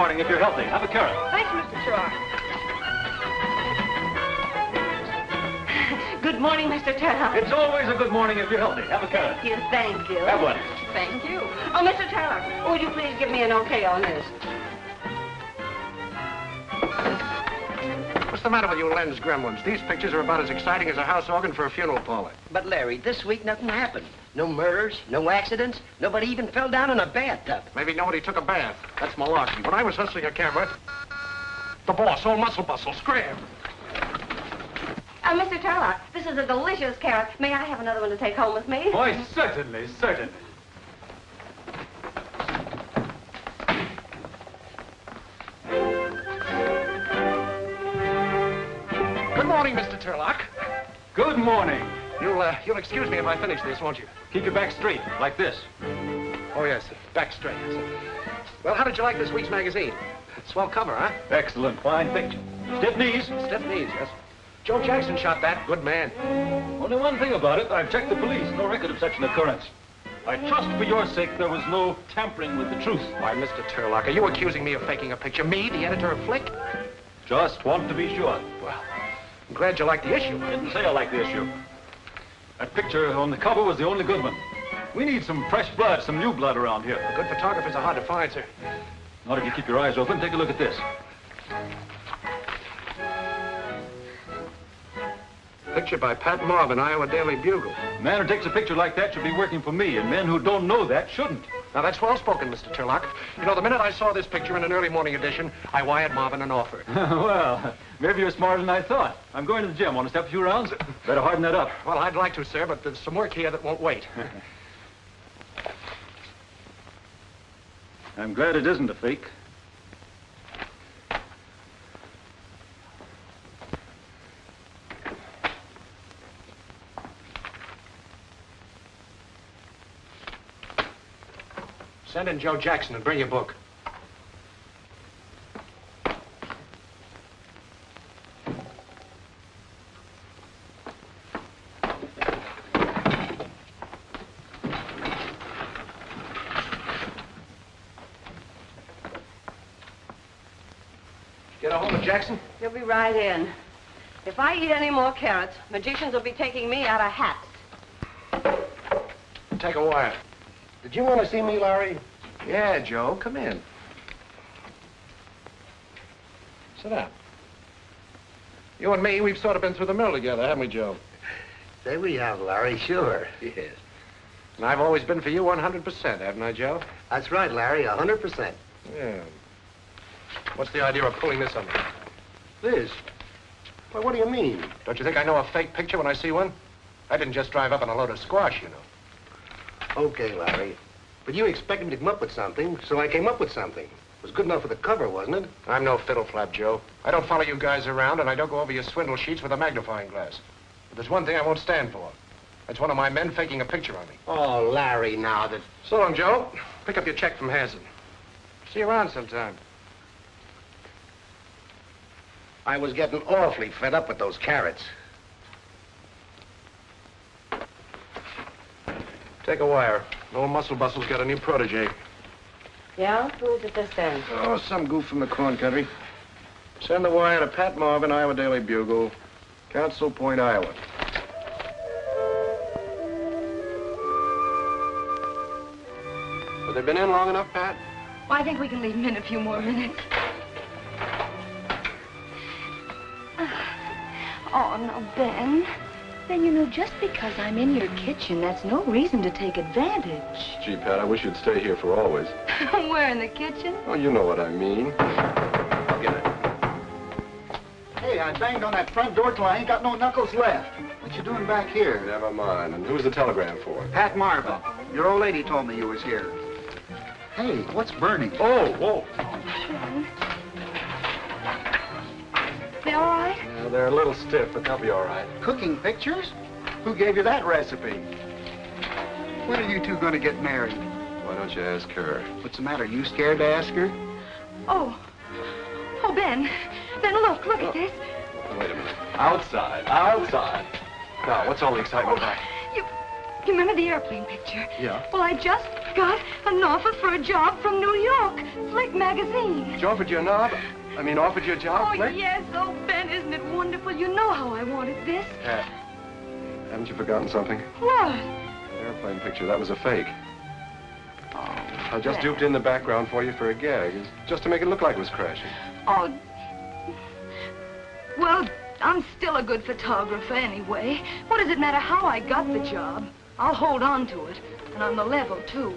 morning if you're healthy. Have a carrot. Thanks, Mr. Tarlock. Good morning, Mr. Tarlock. It's always a good morning if you're healthy. Have a carrot. Thank you, thank you. Have one. Thank you. Oh, Mr. Tarlock, would you please give me an okay on this? What's the matter with you lens gremlins? These pictures are about as exciting as a house organ for a funeral parlor. But Larry, this week nothing happened. No murders, no accidents. Nobody even fell down in a bathtub. Maybe nobody took a bath. That's malarkey. When I was hustling a camera, the boss, old muscle bustle, scram. Uh, Mr. Tarlock, this is a delicious carrot. May I have another one to take home with me? Why, certainly, certainly. Good morning, Mr. Tarlock. Good morning. You'll, uh, you'll excuse me if I finish this, won't you? Keep your back straight, like this. Oh, yes, sir. Back straight. Sir. Well, how did you like this week's magazine? Swell cover, huh? Excellent, fine picture. Stiff knees. Stiff knees, yes. Joe Jackson shot that. Good man. Only one thing about it, I've checked the police. No record of such an occurrence. I trust for your sake there was no tampering with the truth. Why, Mr. Tarlock, are you accusing me of faking a picture? Me, the editor of Flick? Just want to be sure. Well, I'm glad you like the issue. Didn't say I like the issue. That picture on the cover was the only good one. We need some fresh blood, some new blood around here. Good photographers are hard to find, sir. Not if you keep your eyes open. Take a look at this. Picture by Pat Marvin, Iowa Daily Bugle. A man who takes a picture like that should be working for me, and men who don't know that shouldn't. Now, that's well spoken, Mr. Tarlock. You know, the minute I saw this picture in an early morning edition, I wired Marvin an offer. well, maybe you're smarter than I thought. I'm going to the gym. Want to step a few rounds? Better harden that up. Well, I'd like to, sir, but there's some work here that won't wait. I'm glad it isn't a fake. Send in Joe Jackson and bring your book. Get a hold of Jackson? You'll be right in. If I eat any more carrots, magicians will be taking me out of hats. Take a wire. Did you want to see me, Larry? Yeah, Joe. Come in. Sit down. You and me, we've sort of been through the mill together, haven't we, Joe? Say we have, Larry, sure. Yes. And I've always been for you 100%, haven't I, Joe? That's right, Larry, a 100%. Yeah. What's the idea of pulling this on me? This? Well, what do you mean? Don't you think I know a fake picture when I see one? I didn't just drive up on a load of squash, you know. Okay, Larry. But you expected me to come up with something, so I came up with something. It was good enough for the cover, wasn't it? I'm no fiddle flap, Joe. I don't follow you guys around, and I don't go over your swindle sheets with a magnifying glass. But there's one thing I won't stand for. That's one of my men faking a picture on me. Oh, Larry, now that... So long, Joe. Pick up your check from Hanson. See you around sometime. I was getting awfully fed up with those carrots. Take a wire. Old Muscle Bustle's got a new protege. Yeah? Who is it this end? Oh, some goof from the corn country. Send the wire to Pat Marvin, Iowa Daily Bugle, Council Point, Iowa. Have they been in long enough, Pat? Well, I think we can leave him in a few more minutes. Oh, no, Ben. Ben, you know, just because I'm in your kitchen, that's no reason to take advantage. Gee, Pat, I wish you'd stay here for always. Where, in the kitchen? Oh, you know what I mean. I'll get it. Hey, I banged on that front door till I ain't got no knuckles left. What you doing back here? Never mind. And who's the telegram for? Pat Marvin. Your old lady told me you was here. Hey, what's burning? Oh, whoa. They all right? Yeah, they're a little stiff, but they'll be all right. Cooking pictures? Who gave you that recipe? When are you two going to get married? Why don't you ask her? What's the matter? You scared to ask her? Oh. Oh, Ben. Ben, look, look at this. Oh, wait a minute. Outside, outside. Now, what's all the excitement oh, about? You, you remember the airplane picture? Yeah. Well, I just got an offer for a job from New York. Flick magazine. She offered you a knob? I mean, offered you a job, Oh, yes. Oh, Ben, isn't it wonderful? You know how I wanted this. Pat, haven't you forgotten something? What? The Airplane picture, that was a fake. Oh, I just Ben. duped in the background for you for a gag, just to make it look like it was crashing. Oh. Well, I'm still a good photographer anyway. What does it matter how I got the job? I'll hold on to it. And on the level, too.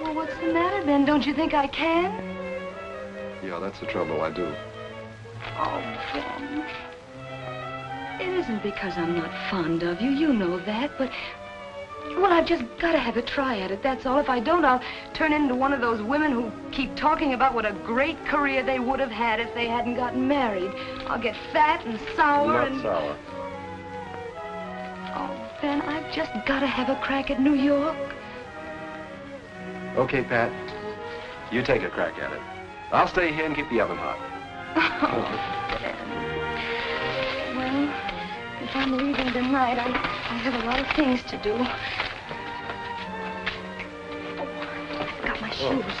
Well, what's the matter, Ben? Don't you think I can? Yeah, that's the trouble, I do. Oh, Ben. It isn't because I'm not fond of you. You know that, but... Well, I've just got to have a try at it, that's all. If I don't, I'll turn into one of those women who keep talking about what a great career they would have had if they hadn't gotten married. I'll get fat and sour Not and... sour. Oh, Ben, I've just got to have a crack at New York. Okay, Pat. You take a crack at it. I'll stay here and keep the oven hot. Oh, Ben. Well, if I'm leaving tonight, I, I have a lot of things to do. Oh, I've got my oh. shoes.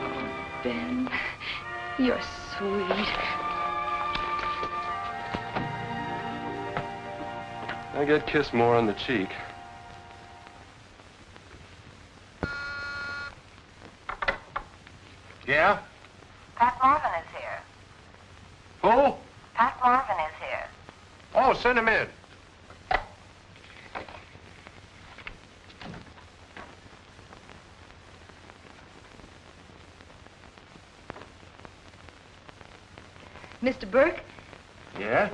Oh, Ben, you're sweet. I get kissed more on the cheek. Yeah? Pat Marvin is here. Who? Pat Marvin is here. Oh, send him in. Mr. Burke, Yeah?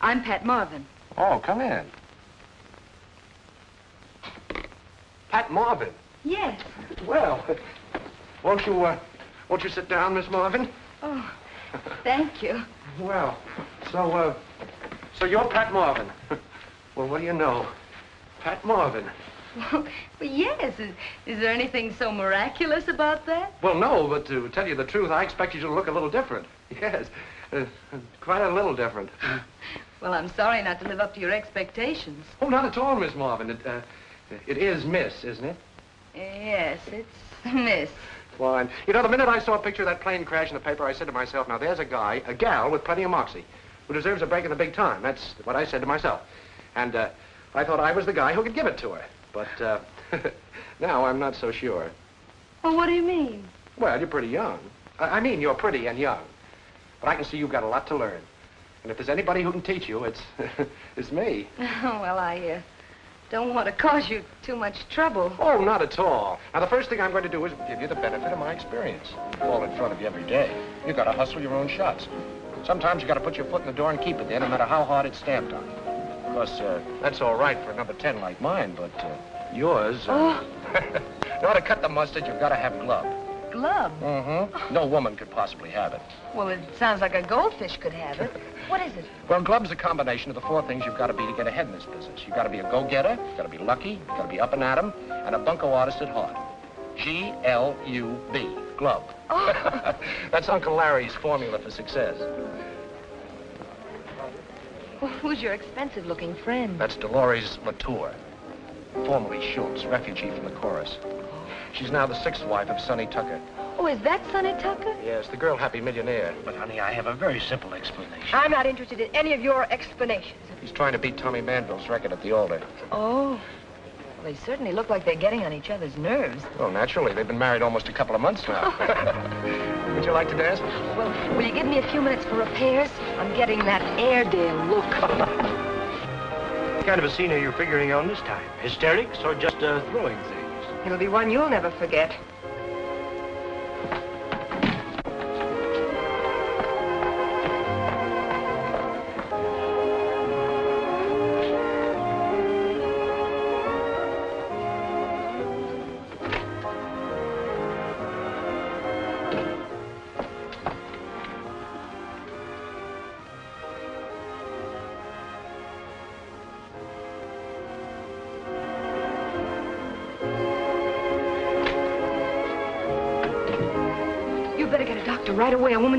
I'm Pat Marvin. Oh, come in. Pat Marvin. Yes. Well, won't you, uh, won't you sit down, Miss Marvin? Oh, thank you. Well, so, uh, so you're Pat Marvin. well, what do you know? Pat Marvin. Well, yes. Is, is there anything so miraculous about that? Well, no, but to tell you the truth, I expect you to look a little different. Yes, uh, quite a little different. Well, I'm sorry not to live up to your expectations. Oh, not at all, Miss Marvin. It, uh, it is Miss, isn't it? Yes, it's Miss. Fine. You know, the minute I saw a picture of that plane crash in the paper, I said to myself, now there's a guy, a gal with plenty of moxie, who deserves a break in the big time. That's what I said to myself. And uh, I thought I was the guy who could give it to her. But uh, now I'm not so sure. Well, what do you mean? Well, you're pretty young. I I mean, you're pretty and young. But I can see you've got a lot to learn. And if there's anybody who can teach you, it's, it's me. Oh, well, I uh, don't want to cause you too much trouble. Oh, not at all. Now, the first thing I'm going to do is give you the benefit of my experience. All in front of you every day. You've got to hustle your own shots. Sometimes you got to put your foot in the door and keep it there, no matter how hard it's stamped on. Of course, uh, that's all right for a number 10 like mine, but uh, yours... Uh, in order to cut the mustard, you've got to have glove. Glove? Mm-hmm. No woman could possibly have it. Well, it sounds like a goldfish could have it. What is it? Well, glove's a combination of the four things you've got to be to get ahead in this business. You've got to be a go-getter, you've got to be lucky, you've got to be up and at 'em, and a bunco artist at heart. G-L-U-B, glove. Oh. That's Uncle Larry's formula for success. Well, who's your expensive-looking friend? That's Dolores Latour, formerly Schultz, refugee from the chorus. She's now the sixth wife of Sonny Tucker. Oh, is that Sonny Tucker? Yes, the girl happy millionaire. But, honey, I have a very simple explanation. I'm not interested in any of your explanations. He's trying to beat Tommy Manville's record at the altar. Oh. Well, they certainly look like they're getting on each other's nerves. Well, naturally, they've been married almost a couple of months now. Would you like to dance? Well, will you give me a few minutes for repairs? I'm getting that Airedale look. What kind of a scene are you figuring on this time? Hysterics or just uh, throwing things? It'll be one you'll never forget.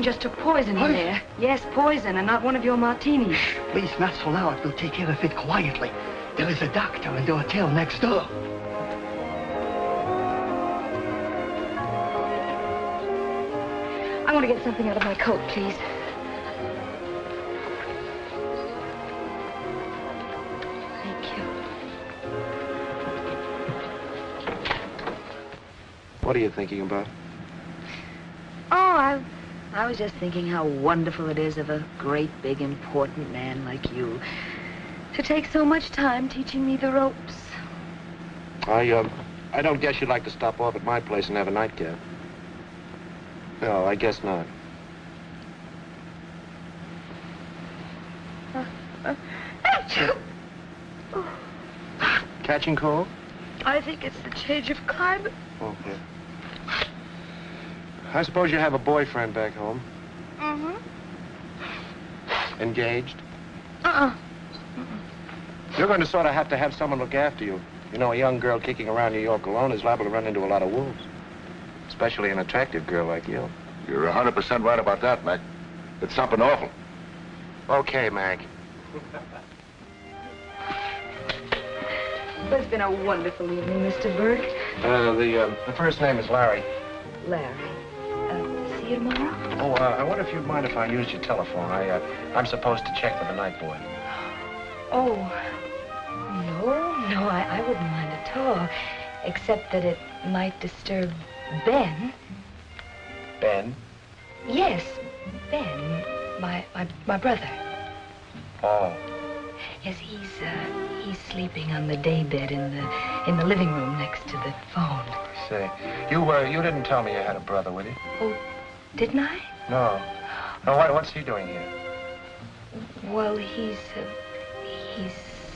Just took poison in there. Yes, poison, and not one of your martinis. Please, not so loud. We'll take care of it quietly. There is a doctor in the hotel next door. I want to get something out of my coat, please. Thank you. What are you thinking about? Was just thinking how wonderful it is of a great, big, important man like you to take so much time teaching me the ropes. I, um, I don't guess you'd like to stop off at my place and have a nightcap. No, I guess not. Catching cold? I think it's the change of climate. Okay. I suppose you have a boyfriend back home. Mm-hmm. Engaged? Uh-uh. You're going to sort of have to have someone look after you. You know, a young girl kicking around New York alone is liable to run into a lot of wolves. Especially an attractive girl like you. You're 100% right about that, Mac. It's something awful. Okay, Mac. Well, it's been a wonderful evening, Mr. Burke. Uh, the, uh, the first name is Larry. Larry. See you tomorrow? Oh, uh, I wonder if you'd mind if I used your telephone. I, uh, I'm supposed to check with the night boy. Oh, no, no, I, I wouldn't mind at all. Except that it might disturb Ben. Ben? Yes, Ben, my, my, my brother. Oh. Yes, he's, uh, he's sleeping on the daybed in the, in the living room next to the phone. Say, you, uh, you didn't tell me you had a brother, with you? Oh, didn't I? No. No, what, what's he doing here? Well, he's, uh, he's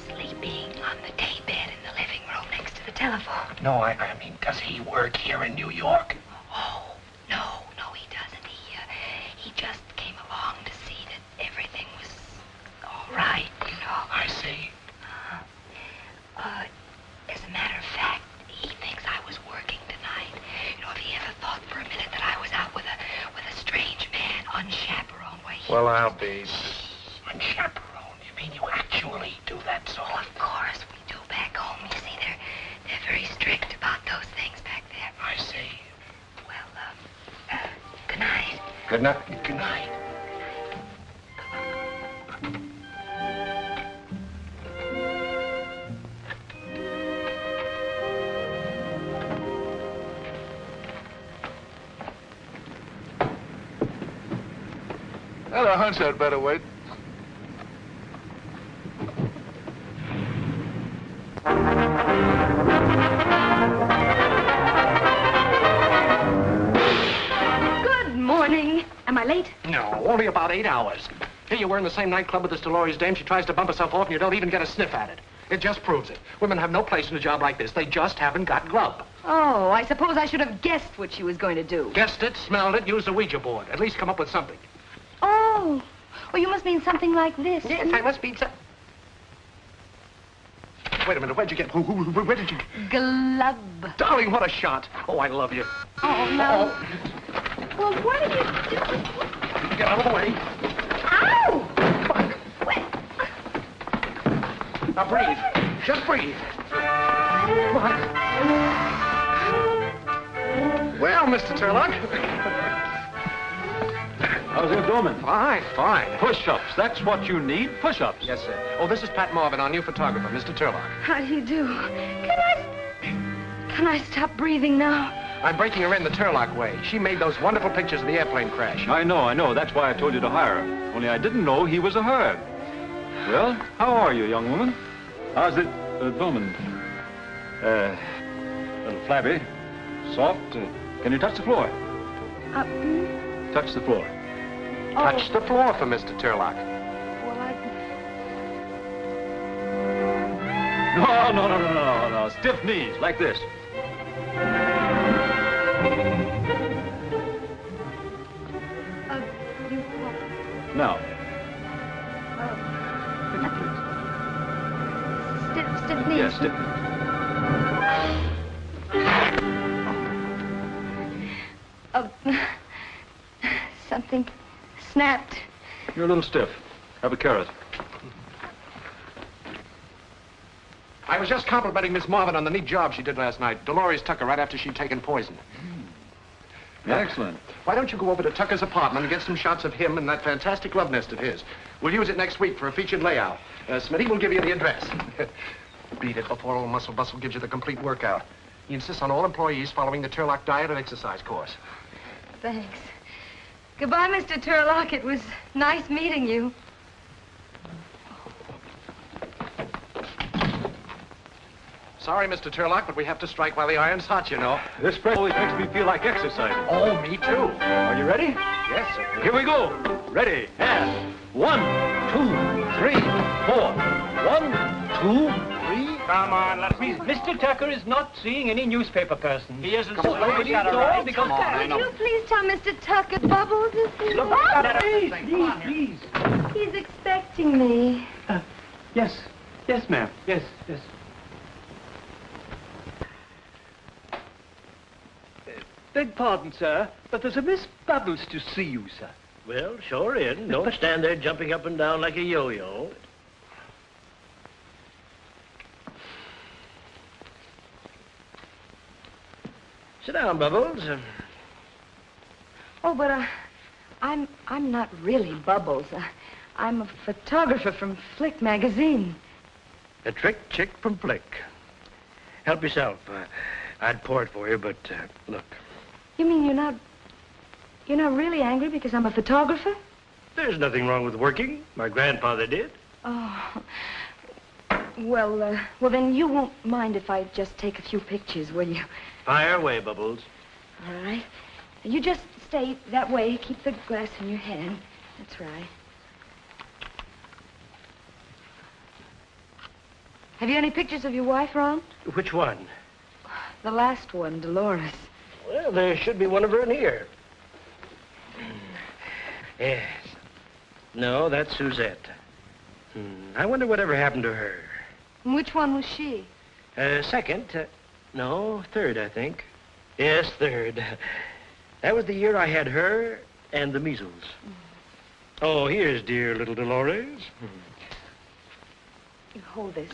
sleeping on the daybed in the living room next to the telephone. No, I, I mean, does he work here in New York? Oh, no, no, he doesn't. He, uh, he just came along to see that everything was all right, you know. I see. Uh, as a matter of fact, he thinks I was working tonight. You know, if he ever thought for a minute that I was out with a, with a strange man, unchaperoned, why he... Well, I'll be... A chaperone. You mean you actually do that sort Of course we do back home. You see, they're, they're very strict about those things back there. I see. Well, uh, uh, good night. Good night. Good night. Well, a hunch I'd better wait. Good morning. Am I late? No, only about eight hours. Here you were in the same nightclub with this Dolores dame. She tries to bump herself off and you don't even get a sniff at it. It just proves it. Women have no place in a job like this. They just haven't got grub. Oh, I suppose I should have guessed what she was going to do. Guessed it, smelled it, used a Ouija board. At least come up with something. Oh. Well, you must mean something like this. Yes, I must be some... Wait a minute, where'd you get... Who, who, who, where did you... Glub. Darling, what a shot. Oh, I love you. Oh, no. Oh. Well, what did you do? Get out of the way. Ow! Come on. Now breathe. Just breathe. Come on. Well, Mr. Tarlock. How's it going? Fine, fine. Push-ups. That's what you need. Push-ups. Yes, sir. Oh, this is Pat Marvin, our new photographer, Mr. Tarlock. How do you do? Can I... Can I stop breathing now? I'm breaking her in the Tarlock way. She made those wonderful pictures of the airplane crash. I know, I know. That's why I told you to hire her. Only I didn't know he was a her. Well, how are you, young woman? How's it, uh, Bowman? Uh, a little flabby, soft. Uh, can you touch the floor? Uh, mm, Touch the floor. Touch the floor for Mr. Tarlock. well, I... No, no, no, no, no, no. Stiff knees, like this. Uh, you... Now, Uh, could please? stiff, stiff knees. Yes, stiff. knees. Uh, something snapped. You're a little stiff. Have a carrot. I was just complimenting Miss Marvin on the neat job she did last night. Dolores Tucker, right after she'd taken poison. Excellent. Why don't you go over to Tucker's apartment and get some shots of him and that fantastic love nest of his? We'll use it next week for a featured layout. Uh, Smitty will give you the address. Beat it before old Muscle Bustle gives you the complete workout. He insists on all employees following the Tarlock diet and exercise course. Thanks. Goodbye, Mr. Tarlock. It was nice meeting you. Sorry, Mr. Tarlock, but we have to strike while the iron's hot, you know. This press always makes me feel like exercising. Oh, me too. Are you ready? Yes, sir. Here we go. Ready, and one, two, three, four. One, two, three. Come on, let's be... Mr. Tucker is not seeing any newspaper person. He isn't Come on, so please, got it no, right. because- Come on, I Would you please tell Mr. Tucker Bubbles is here? Look, got it. Please, please, please. He's expecting me. Yes, yes, ma'am. Yes, yes. Uh, Beg pardon, sir, but there's a Miss Bubbles to see you, sir. Well, sure in. Don't stand there jumping up and down like a yo-yo. Sit down, Bubbles. Oh, but uh, I'm I'm not really Bubbles. Uh, I'm a photographer from Flick magazine. A trick chick from Flick. Help yourself. Uh, I'd pour it for you, but uh, look. You mean you're not you're not really angry because I'm a photographer? There's nothing wrong with working. My grandfather did. Oh. Well, uh, well then you won't mind if I just take a few pictures, will you? Fire away, Bubbles. All right. You just stay that way. Keep the glass in your hand. That's right. Have you any pictures of your wife, Ron? Which one? The last one, Dolores. Well, there should be one of her in here. Yes. No, that's Suzette. Hmm. I wonder whatever happened to her. And which one was she? Uh, second. Uh, no, third, I think. Yes, third. That was the year I had her and the measles. Oh, here's dear little Dolores. You hold this.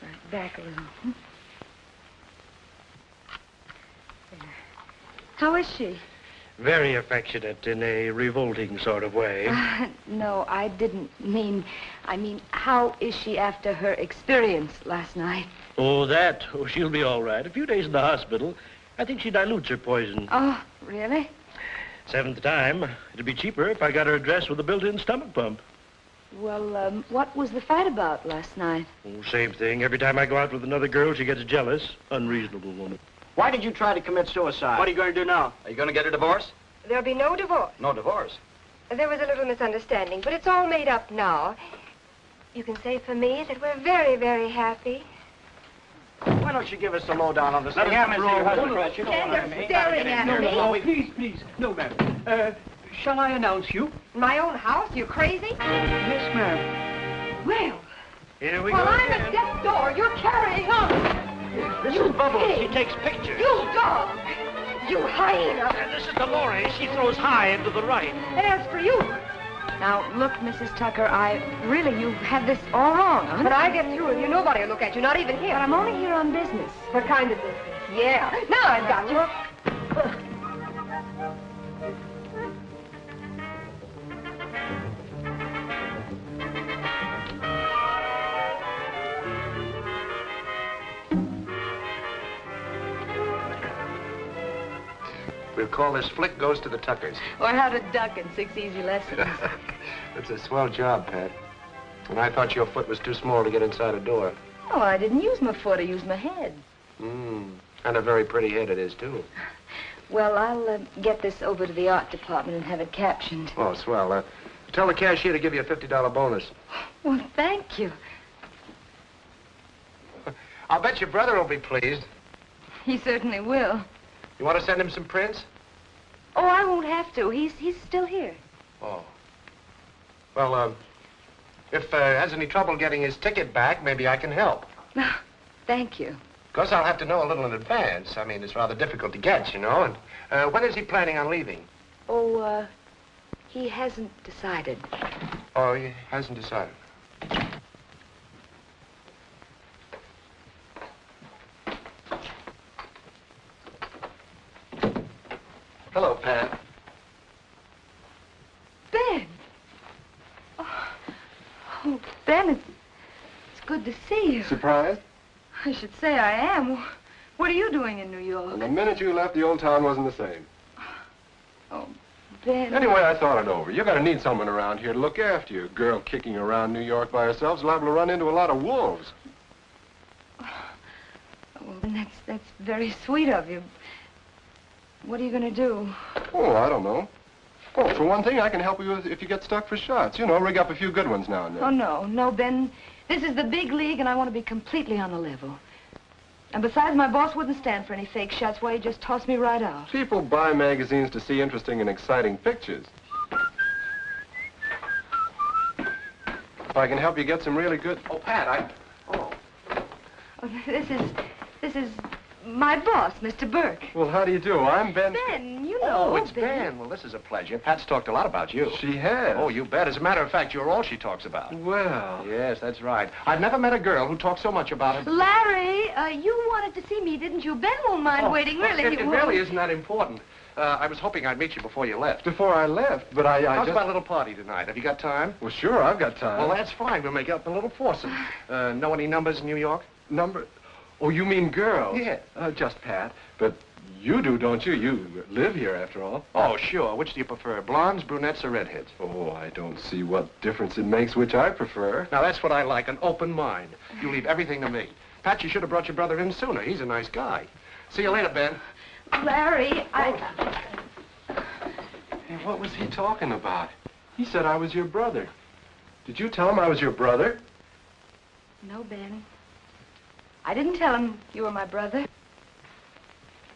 Right, back a little. hmm? There. How is she? Very affectionate in a revolting sort of way. Uh, no, I didn't mean. I mean, how is she after her experience last night? Oh, that. Oh, she'll be all right. A few days in the hospital. I think she dilutes her poison. Oh, really? Seventh time. It'd be cheaper if I got her addressed with a built-in stomach pump. Well, um, what was the fight about last night? Oh, same thing. Every time I go out with another girl, she gets jealous. Unreasonable woman. Why did you try to commit suicide? What are you going to do now? Are you going to get a divorce? There'll be no divorce. No divorce. There was a little misunderstanding, but it's all made up now. You can say for me that we're very, very happy. Why don't you give us the lowdown on this? Let thing? us Mr. roll. Husband, No, no, you know Stand what I mean. staring at No, me. no, no, please, please. No, ma'am. Uh, shall I announce you? My own house? You crazy? Yes, ma'am. Well, Here we while go Well, I'm again. at death's door, you're carrying on. This You is Bubbles. pig. He takes pictures. You dog. You hyena. And this is Dolores. She throws high into the right. And as for you, Now, look, Mrs. Tucker, I really, you have had this all wrong, huh? when I get through with you, nobody will look at you, not even here. But I'm only here on business. What kind of business? Yeah. Now I've got you. We'll call this Flick Goes to the Tuckers. Or how to duck in six easy lessons. It's a swell job, Pat. And I thought your foot was too small to get inside a door. oh, I didn't use my foot, I used my head. Mm. And a very pretty head it is, too. Well, I'll uh, get this over to the art department and have it captioned. Oh, swell. Uh, tell the cashier to give you a $50 bonus. Well, thank you. I'll bet your brother will be pleased. He certainly will. You want to send him some prints? Oh, I won't have to. He's he's still here. Oh. Well, um, if uh, has any trouble getting his ticket back, maybe I can help. No, Thank you. Of course, I'll have to know a little in advance. I mean, it's rather difficult to get, you know. And uh, when is he planning on leaving? Oh, uh, he hasn't decided. Oh, he hasn't decided. Hello, Pat. Ben. Oh, oh, Ben, it's, it's good to see you. Surprised? I should say I am. What are you doing in New York? And the minute you left, the old town wasn't the same. Oh, Ben. Anyway, I thought it over. You're going to need someone around here to look after you. A girl kicking around New York by herself is liable to run into a lot of wolves. Oh, well, that's, that's very sweet of you. What are you going to do? Oh, I don't know. Well, for one thing, I can help you with, if you get stuck for shots. You know, rig up a few good ones now and then. Oh, no, no, Ben. This is the big league, and I want to be completely on the level. And besides, my boss wouldn't stand for any fake shots. Why, he just tossed me right out. People buy magazines to see interesting and exciting pictures. If I can help you get some really good... Oh, Pat, I... Oh. Oh, This is, this is my boss, Mr. Burke. Well, how do you do? I'm Ben... Ben, you know. Oh, it's Ben. Well, this is a pleasure. Pat's talked a lot about you. She has. Oh, you bet. As a matter of fact, you're all she talks about. Well... Yes, that's right. I've never met a girl who talks so much about it. Larry, uh, you wanted to see me, didn't you? Ben won't mind Oh, waiting, well, really. It, he it won't. really isn't that important. Uh, I was hoping I'd meet you before you left. Before I left, but I, I How's just... about a little party tonight? Have you got time? Well, sure, I've got time. Well, that's fine. We'll make up a little foursome. Uh, know any numbers in New York? Number... Oh, you mean girls? Yeah. Uh, just Pat. But you do, don't you? You live here, after all. Oh, sure. Which do you prefer, blondes, brunettes, or redheads? Oh, I don't see what difference it makes which I prefer. Now, that's what I like, an open mind. You leave everything to me. Pat, you should have brought your brother in sooner. He's a nice guy. See you later, Ben. Larry, I... Hey, what was he talking about? He said I was your brother. Did you tell him I was your brother? No, Ben. I didn't tell him you were my brother.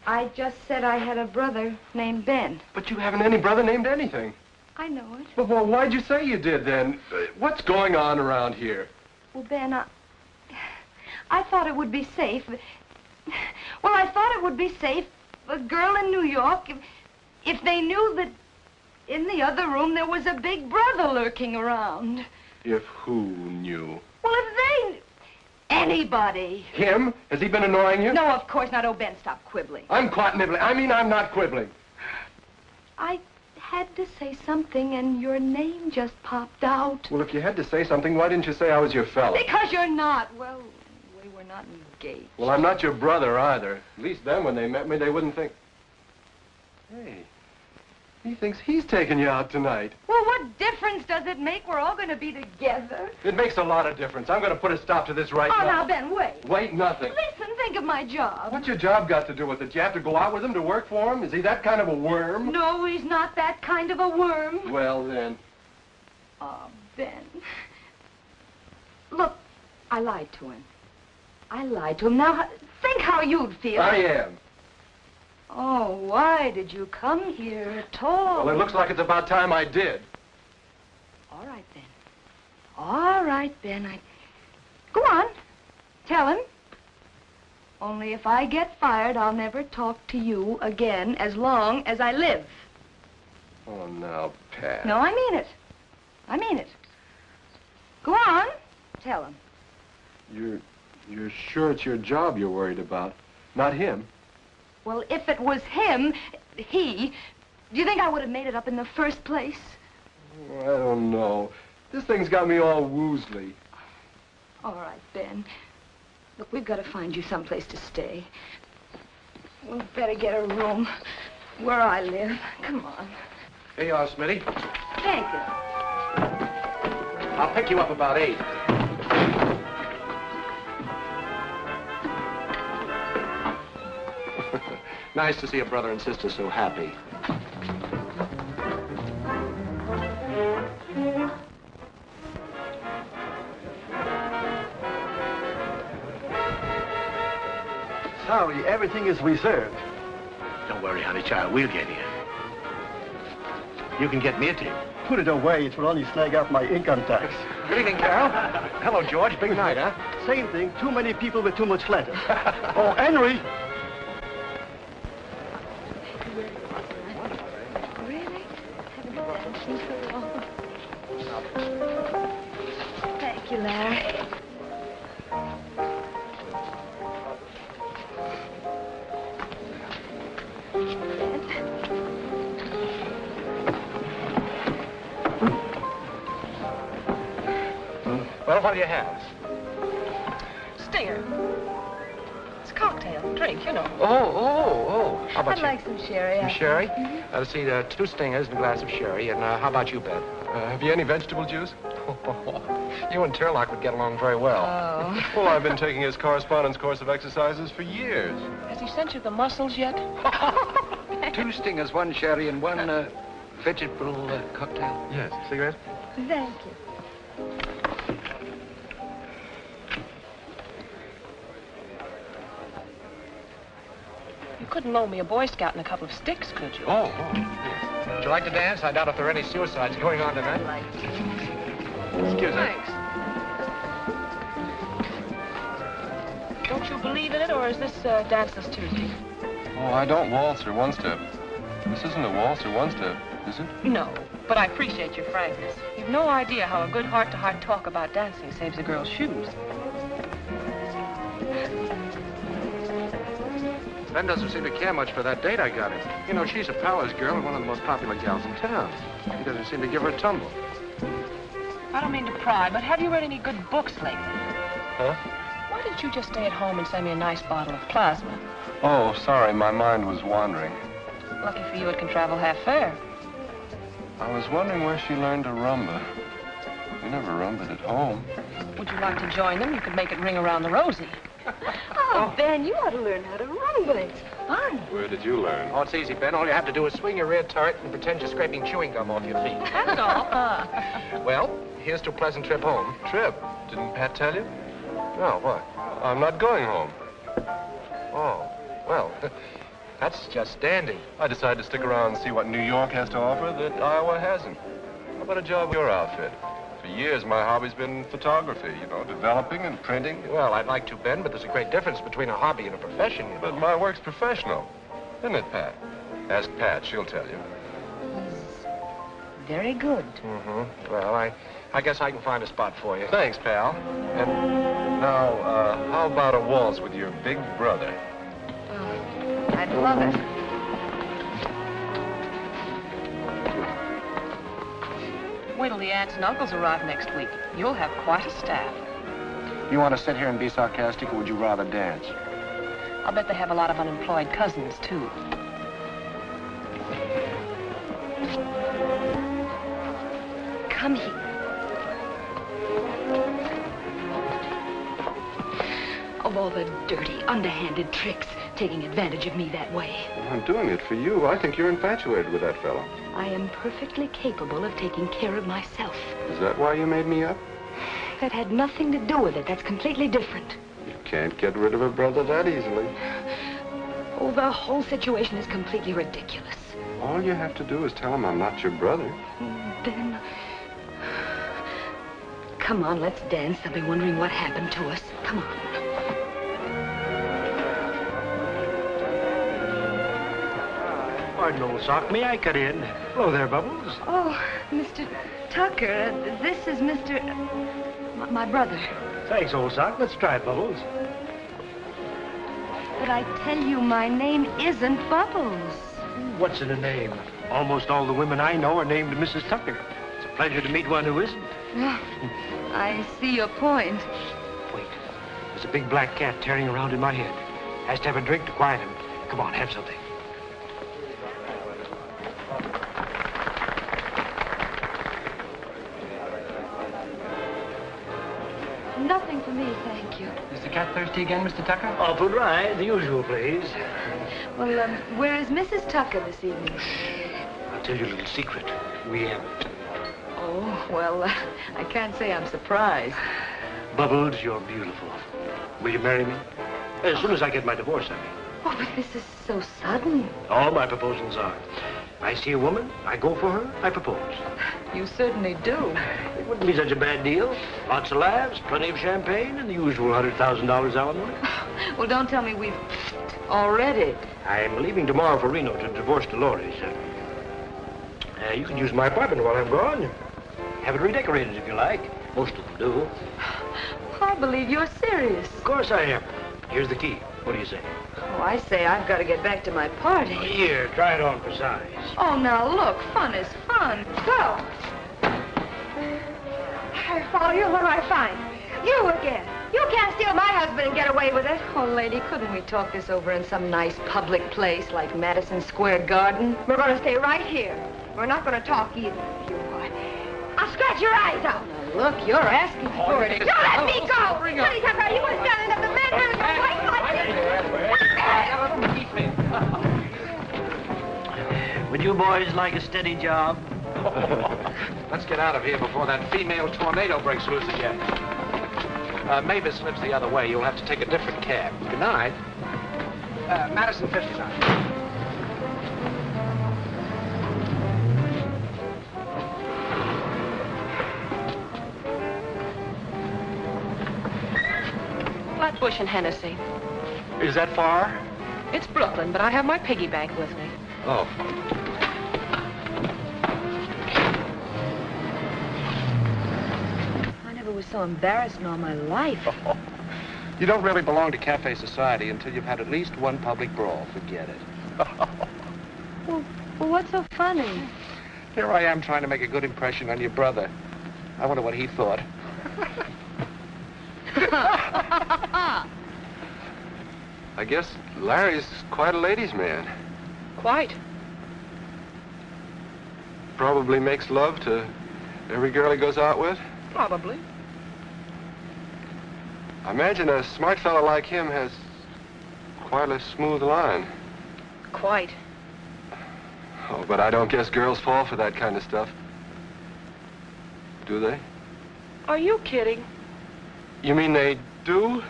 I just said I had a brother named Ben. But you haven't any brother named anything. I know it. Well, well why'd you say you did then? Uh, What's going on around here? Well, Ben, I... I thought it would be safe. Well, I thought it would be safe, a girl in New York, if, if they knew that in the other room there was a big brother lurking around. If who knew? Well, if they... Anybody. Him? Has he been annoying you? No, of course not. Oh, Ben, stop quibbling. I'm quite nibbling. I mean, I'm not quibbling. I had to say something, and your name just popped out. Well, if you had to say something, why didn't you say I was your fellow? Because you're not. Well, we were not engaged. Well, I'm not your brother either. At least then, when they met me, they wouldn't think... Hey, he thinks he's taking you out tonight. Well, what difference does it make? We're all going to be together. It makes a lot of difference. I'm going to put a stop to this right oh, now. Oh, now, Ben, wait. Wait, nothing. Listen, think of my job. What's your job got to do with it? You have to go out with him to work for him? Is he that kind of a worm? No, he's not that kind of a worm. Well, then. Uh, oh, Ben. Look, I lied to him. I lied to him. Now, think how you'd feel. I am. Oh, why did you come here at all? Well, it looks like it's about time I did. All right, then. All right, Ben. I... Go on. Tell him. Only if I get fired, I'll never talk to you again as long as I live. Oh, now, Pat. No, I mean it. I mean it. Go on. Tell him. You're, you're sure it's your job you're worried about, not him? Well, if it was him, he, do you think I would have made it up in the first place? Oh, I don't know. This thing's got me all woozly. All right, Ben. Look, we've got to find you someplace to stay. We'd better get a room where I live. Come on. Here you are, Smitty. Thank you. I'll pick you up about eight. Nice to see a brother and sister so happy. Sorry, everything is reserved. Don't worry, honey child. We'll get here. You can get me a tip. Put it away. It will only snag up my income tax. Good evening, Carol. Hello, George. Big night, huh? Same thing. Too many people with too much letters. oh, Henry. Let's see, uh, two stingers and a glass of sherry. And uh, how about you, Ben? Uh, have you any vegetable juice? you and Tarlock would get along very well. Oh. Well, I've been taking his correspondence course of exercises for years. Has he sent you the muscles yet? Two stingers, one sherry, and one uh, vegetable uh, cocktail. Yes. Cigarette? Thank you. Couldn't loan me a Boy Scout and a couple of sticks, could you? Oh, oh. Would you like to dance? I doubt if there are any suicides going on tonight. Excuse me. Thanks. Don't you believe in it, or is this uh, Danceless Tuesday? Oh, I don't waltz or one step. This isn't a waltz or one step, is it? No, but I appreciate your frankness. You've no idea how a good heart-to-heart talk about dancing saves a girl's shoes. Ben doesn't seem to care much for that date I got him. You know, she's a Powers girl and one of the most popular gals in town. He doesn't seem to give her a tumble. I don't mean to pry, but have you read any good books lately? Huh? Why didn't you just stay at home and send me a nice bottle of plasma? Oh, sorry, my mind was wandering. Lucky for you, it can travel half fair. I was wondering where she learned to rumba. We never rumbaed at home. Would you like to join them? You could make it ring around the rosy. Oh, Ben, you ought to learn how to rumble. It's fun. Where did you learn? Oh, it's easy, Ben. All you have to do is swing your rear turret and pretend you're scraping chewing gum off your feet. That's all. Uh. Well, here's to a pleasant trip home. Trip. Didn't Pat tell you? No, what? I'm not going home. Oh, well, that's just dandy. I decided to stick around and see what New York has to offer that Iowa hasn't. How about a job with your outfit? For years, my hobby's been photography, you know, developing and printing. Well, I'd like to, Ben, but there's a great difference between a hobby and a profession, you know. But my work's professional, isn't it, Pat? Ask Pat, she'll tell you. Very good. Mm-hmm. Well, I, I guess I can find a spot for you. Thanks, pal. And now, uh, how about a waltz with your big brother? Oh, I'd love it. Wait till the aunts and uncles arrive next week. You'll have quite a staff. You want to sit here and be sarcastic, or would you rather dance? I'll bet they have a lot of unemployed cousins, too. Come here. Of all the dirty, underhanded tricks, taking advantage of me that way. I'm doing it for you. I think you're infatuated with that fellow. I am perfectly capable of taking care of myself. Is that why you made me up? That had nothing to do with it. That's completely different. You can't get rid of a brother that easily. Oh, the whole situation is completely ridiculous. All you have to do is tell him I'm not your brother. Ben. Come on, let's dance. They'll be wondering what happened to us. Come on. Pardon, old sock. May I cut in? Hello there, Bubbles. Oh, Mr. Tucker, this is Mr. My, my brother. Thanks, old sock. Let's try it, Bubbles. But I tell you, my name isn't Bubbles. What's in a name? Almost all the women I know are named Mrs. Tucker. It's a pleasure to meet one who isn't. I see your point. Wait. There's a big black cat tearing around in my head. Has to have a drink to quiet him. Come on, have something. Thank you. Is the cat thirsty again, Mr. Tucker? Apple dry, the usual, please. Well, um, where is Mrs. Tucker this evening? I'll tell you a little secret. We haven't. Oh, well, uh, I can't say I'm surprised. Bubbles, you're beautiful. Will you marry me? As soon as I get my divorce, I mean. Oh, but this is so sudden. All my proposals are. I see a woman, I go for her, I propose. You certainly do. It wouldn't be such a bad deal. Lots of laughs, plenty of champagne, and the usual $100,000 alimony. Well, don't tell me we've already. I'm leaving tomorrow for Reno to divorce Dolores. Uh, uh, you can use my apartment while I'm gone. Have it redecorated if you like. Most of them do. I believe you're serious. Of course I am. Here's the key. What do you say? Oh, I say I've got to get back to my party. Oh, here, try it on for size. Oh, now look, fun is fun. Go. Hey, I follow you, what do I find? You again. You can't steal my husband and get away with it. Oh, lady, couldn't we talk this over in some nice public place like Madison Square Garden? We're going to stay right here. We're not going to talk either. You what? I'll scratch your eyes out. Look, you're asking for it. Don't let me go! Honey Tucker, you were standing up the manhandle of your wife Would you boys like a steady job? Let's get out of here before that female tornado breaks loose again. Uh, Mavis lives the other way. You'll have to take a different cab. Good night. Uh, Madison 59. Flatbush and Hennessy. Is that far? It's Brooklyn, but I have my piggy bank with me. Oh. I never was so embarrassed in all my life. You don't really belong to cafe society until you've had at least one public brawl. Forget it. Well, well, what's so funny? Here I am trying to make a good impression on your brother. I wonder what he thought. I guess Larry's quite a ladies' man. Quite. Probably makes love to every girl he goes out with. Probably. I imagine a smart fellow like him has quite a smooth line. Quite. Oh, but I don't guess girls fall for that kind of stuff. Do they? Are you kidding? You mean they do?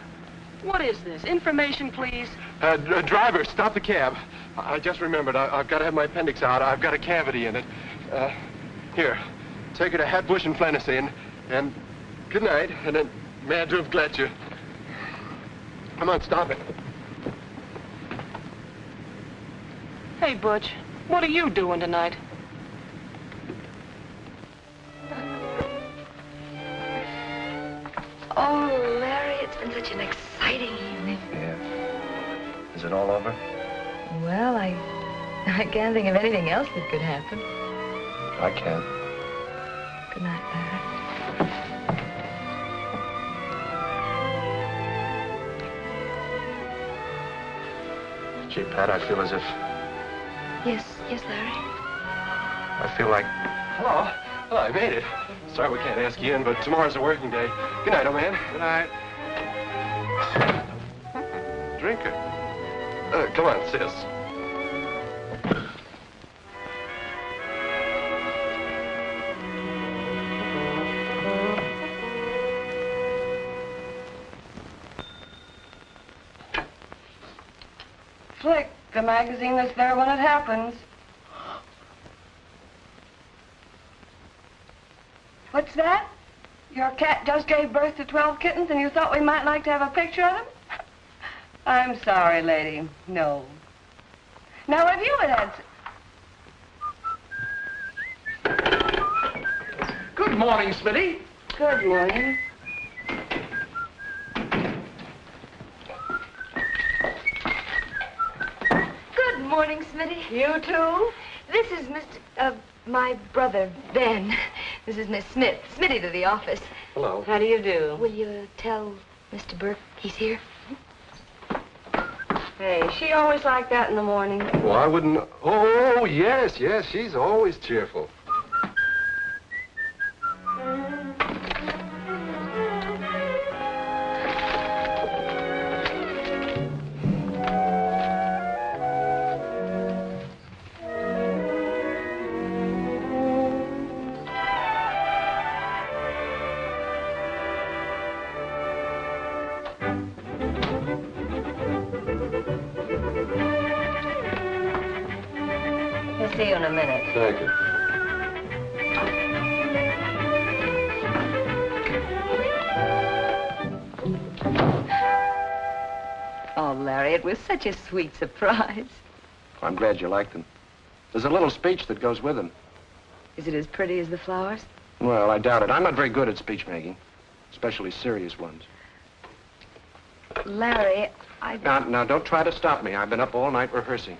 What is this? Information, please. Uh, uh, driver, stop the cab. I, I just remembered. I, I've got to have my appendix out. I've got a cavity in it. Uh, here, take her to Hatbush and Flenessy, and, and good night, and then mad to have glad you. Come on, stop it. Hey, Butch, what are you doing tonight? Oh, Larry, it's been such an exciting evening. Yeah. Is it all over? Well, I, I can't think of anything else that could happen. I can. Good night, Larry. Gee, Pat, I feel as if Yes, yes, Larry. I feel like. Hello. Hello, I made it. Sorry we can't ask you in, but tomorrow's a working day. Good night, old man. Good night. Drinker. Uh, come on, sis. Flick, the magazine that's there when it happens. What's that? Your cat just gave birth to 12 kittens and you thought we might like to have a picture of them? I'm sorry, lady. No. Now, if you had had... s- Good morning, Smitty. Good morning. Good morning, Smitty. You too? This is Mr. Uh, my brother, Ben. This is Miss Smith. Smitty to the office. Hello. How do you do? Will you uh, tell Mr. Burke he's here? Hey, she always like that in the morning. Well, I wouldn't. Oh, yes, yes. She's always cheerful. It was such a sweet surprise. I'm glad you liked them. There's a little speech that goes with them. Is it as pretty as the flowers? Well, I doubt it. I'm not very good at speech making, especially serious ones. Larry, I... Now, now, don't try to stop me. I've been up all night rehearsing.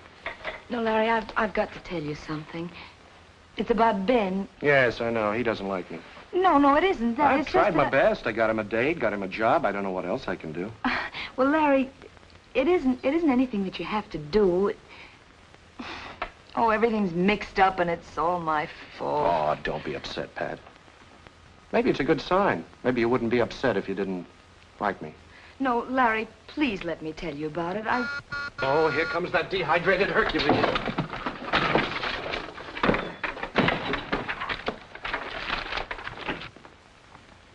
No, Larry, I've, I've got to tell you something. It's about Ben. Yes, I know. He doesn't like me. No, no, it isn't that. I've it's tried my that best. I got him a date, got him a job. I don't know what else I can do. Well, Larry, it isn't. It isn't anything that you have to do. Oh, everything's mixed up, and it's all my fault. Oh, don't be upset, Pat. Maybe it's a good sign. Maybe you wouldn't be upset if you didn't like me. No, Larry, please let me tell you about it. I. Oh, here comes that dehydrated Hercules.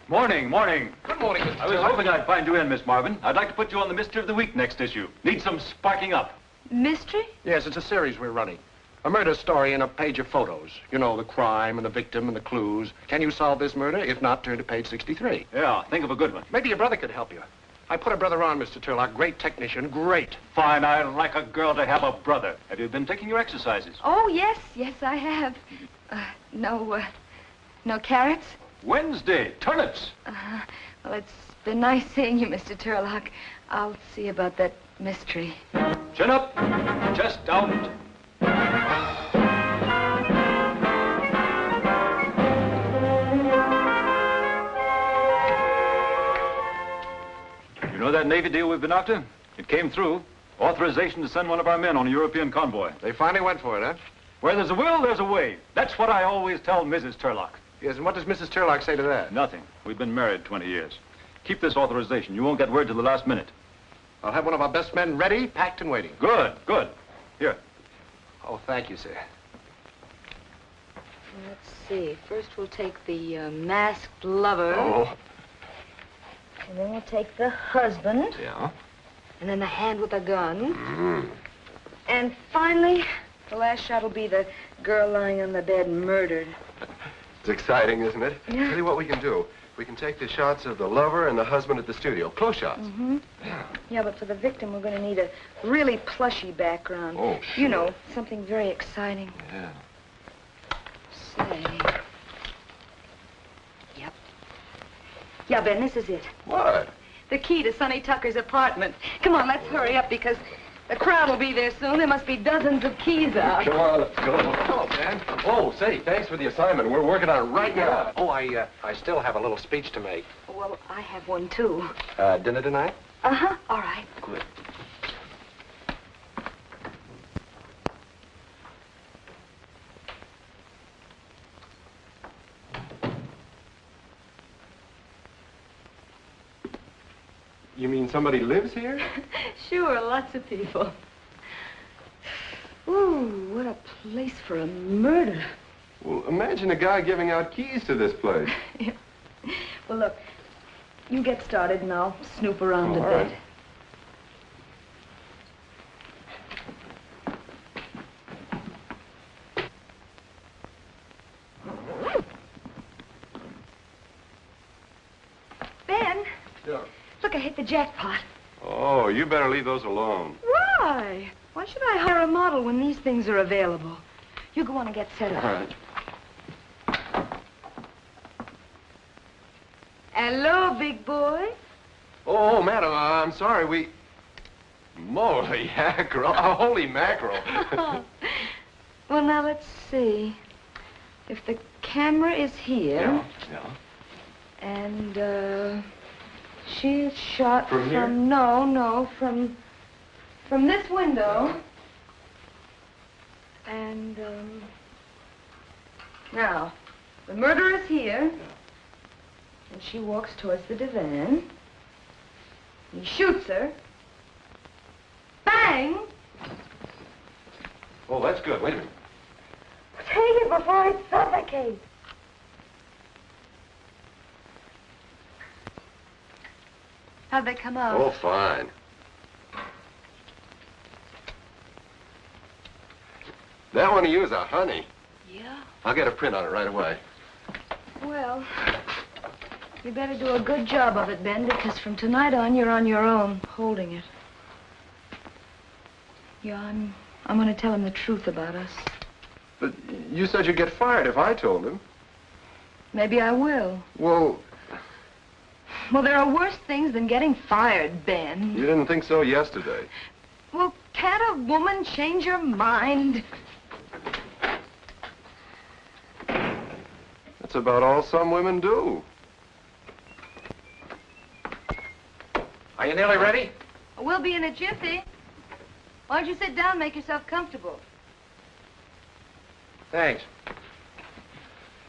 Morning, morning. Good morning, Mr. I was hoping I'd find you in, Miss Marvin. I'd like to put you on the Mystery of the Week next issue. Need some sparking up. Mystery? Yes, it's a series we're running. A murder story and a page of photos. You know, the crime and the victim and the clues. Can you solve this murder? If not, turn to page 63. Yeah, think of a good one. Maybe your brother could help you. I put a brother on, Mr. Tarlock. Great technician, great. Fine, I like a girl to have a brother. Have you been taking your exercises? Oh, yes, yes, I have. Uh, no, uh, no carrots? Wednesday, turnips. Uh, well, it's been nice seeing you, Mr. Tarlock. I'll see about that mystery. Chin up, chest out. You know that Navy deal we've been after? It came through. Authorization to send one of our men on a European convoy. They finally went for it, huh? Where there's a will, there's a way. That's what I always tell Mrs. Tarlock. Yes, and what does Mrs. Tarlock say to that? Nothing. We've been married 20 years. Keep this authorization. You won't get word till the last minute. I'll have one of our best men ready, packed, and waiting. Good, good. Here. Oh, thank you, sir. Let's see. First, we'll take the uh, masked lover. Oh. And then we'll take the husband. Yeah? And then the hand with the gun. Mm. And finally, the last shot will be the girl lying on the bed murdered. It's exciting, isn't it? Yeah. Tell you what we can do. We can take the shots of the lover and the husband at the studio. Close shots. Mm-hmm. Yeah, but for the victim, we're going to need a really plushy background. Oh, You know, something very exciting. Yeah. Say. Yep. Yeah, Ben, this is it. What? The key to Sonny Tucker's apartment. Come on, let's hurry up because the crowd will be there soon. There must be dozens of keys out. Come on, let's go. Hello, Dan. Oh, say, thanks for the assignment. We're working on it right now. Oh, I, uh, I still have a little speech to make. Well, I have one, too. Uh, dinner tonight? Uh-huh. All right. Good. You mean somebody lives here? Sure, lots of people. Ooh, what a place for a murder. Well, imagine a guy giving out keys to this place. Well, look, you get started and I'll snoop around Oh, a bit. right. Ben, Yeah. Look, I hit the jackpot. Oh, you better leave those alone. Why? Why should I hire a model when these things are available? You go on and get set up. All right. Hello, big boy. Oh, madam, uh, I'm sorry, we... Moly mackerel. Oh, holy mackerel. well, now let's see. If the camera is here, yeah, yeah. and uh, she is shot From here? no, no, from from this window. And um, now, the murderer is here, and she walks towards the divan. He shoots her. Bang! Oh, that's good. Wait a minute. Take it before I suffocate. How'd they come out? Oh, fine. That one of you is a honey. Yeah? I'll get a print on it right away. Well, you better do a good job of it, Ben, because from tonight on, you're on your own, holding it. Yeah, I'm, I'm going to tell him the truth about us. But you said you'd get fired if I told him. Maybe I will. Well, Well, there are worse things than getting fired, Ben. you didn't think so yesterday. Well, can't a woman change her mind? That's That's about all some women do. Are you nearly ready? We'll be in a jiffy. Why don't you sit down and make yourself comfortable? Thanks.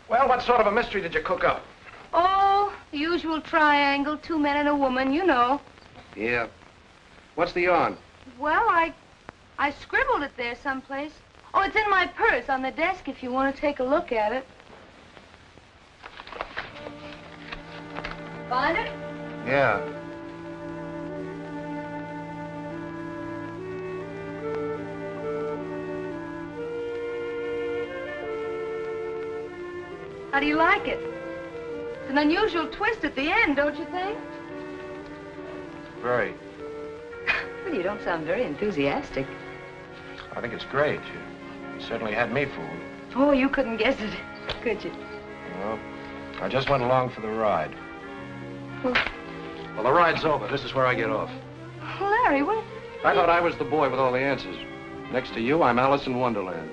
Well, what sort of a mystery did you cook up? Oh, the usual triangle, two men and a woman, you know. Yeah. What's the yarn? Well, I... I scribbled it there someplace. Oh, it's in my purse on the desk if you want to take a look at it. Find it? Yeah. How do you like it? It's an unusual twist at the end, don't you think? Very. Well, you don't sound very enthusiastic. I think it's great. You certainly had me fooled. Oh, you couldn't guess it, could you? Well, I just went along for the ride. Well, Well, the ride's over. This is where I get off. Larry, what... I thought I was the boy with all the answers. Next to you, I'm Alice in Wonderland.